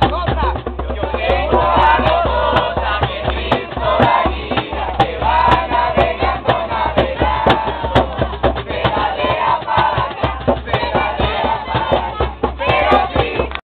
Come